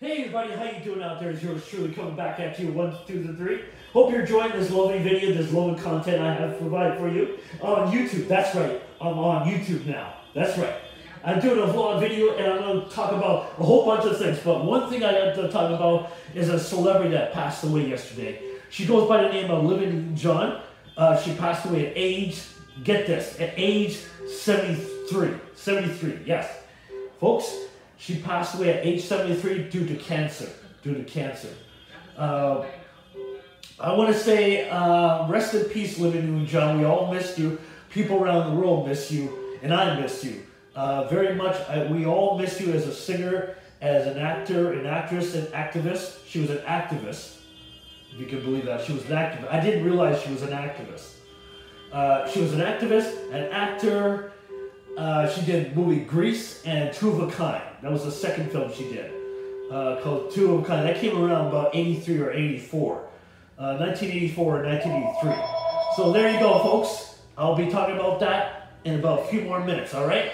Hey everybody, how you doing out there? It's yours truly coming back at you, one, two, and three. Hope you're enjoying this lovely video, this lovely content I have provided for you on YouTube. That's right, I'm on YouTube now. That's right. I'm doing a vlog video and I'm going to talk about a whole bunch of things, but one thing I have to talk about is a celebrity that passed away yesterday. She goes by the name of Living John. Uh, she passed away at age, get this, at age 73. 73, yes. Folks, she passed away at age 73 due to cancer. Due to cancer. Uh, I want to say, uh, rest in peace, Living John. We all missed you. People around the world miss you, and I miss you. Uh, very much, I, we all miss you as a singer, as an actor, an actress, an activist. She was an activist, if you can believe that. She was an activist. I didn't realize she was an activist. Uh, she was an activist, an actor. Uh, she did movie Grease and Two of a Kind. That was the second film she did, uh, called Two of a Kind. That came around about 83 or 84. 1984 or 1983. So there you go, folks. I'll be talking about that in about a few more minutes, all right?